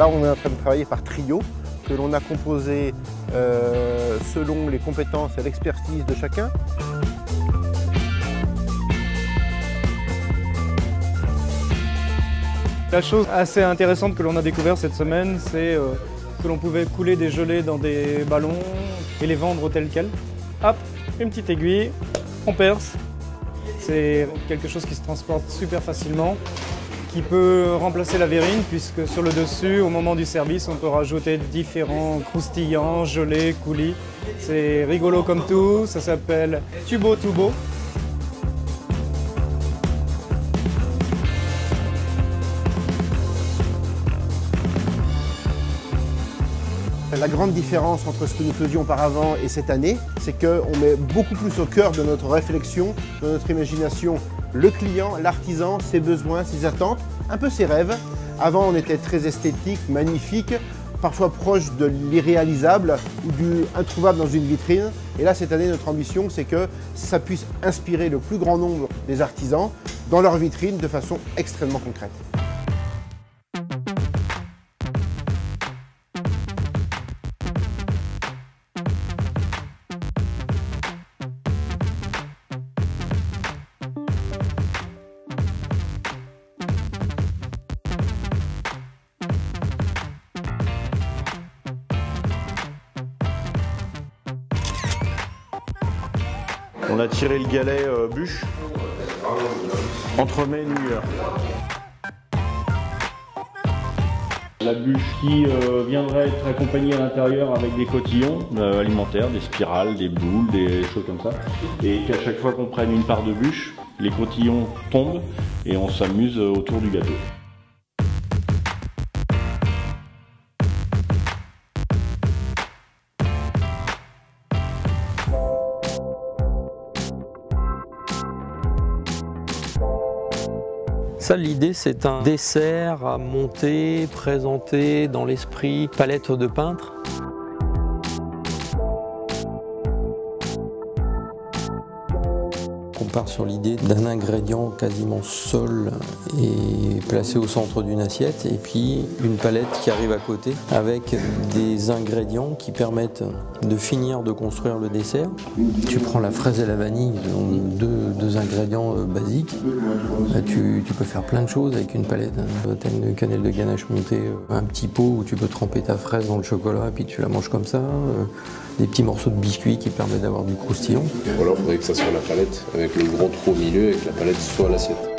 Là, on est en train de travailler par trio, que l'on a composé euh, selon les compétences et l'expertise de chacun. La chose assez intéressante que l'on a découvert cette semaine, c'est euh, que l'on pouvait couler des gelées dans des ballons et les vendre tels quels. Hop, une petite aiguille, on perce. C'est quelque chose qui se transporte super facilement, qui peut remplacer la verrine, puisque sur le dessus, au moment du service, on peut rajouter différents croustillants, gelés, coulis. C'est rigolo comme tout, ça s'appelle Tubo Tubo. La grande différence entre ce que nous faisions auparavant et cette année, c'est qu'on met beaucoup plus au cœur de notre réflexion, de notre imagination, le client, l'artisan, ses besoins, ses attentes, un peu ses rêves. Avant, on était très esthétique, magnifique, parfois proche de l'irréalisable ou du introuvable dans une vitrine. Et là, cette année, notre ambition, c'est que ça puisse inspirer le plus grand nombre des artisans dans leur vitrine de façon extrêmement concrète. On a tiré le galet euh, bûche entre mai et New. La bûche qui euh, viendrait être accompagnée à l'intérieur avec des cotillons euh, alimentaires, des spirales, des boules, des choses comme ça. Et qu'à chaque fois qu'on prenne une part de bûche, les cotillons tombent et on s'amuse autour du gâteau. Ça, l'idée, c'est un dessert à monter, présenter dans l'esprit palette de peintre. On part sur l'idée d'un ingrédient quasiment seul et placé au centre d'une assiette et puis une palette qui arrive à côté avec des ingrédients qui permettent de finir de construire le dessert. Tu prends la fraise et la vanille, deux, ingrédients euh, basiques. Tu, tu, peux faire plein de choses avec une palette. Tu as une cannelle de ganache montée, euh, un petit pot où tu peux tremper ta fraise dans le chocolat et puis tu la manges comme ça. Des petits morceaux de biscuits qui permettent d'avoir du croustillant. Ou alors il faudrait que ça soit la palette avec le gros trou au milieu et que la palette soit l'assiette.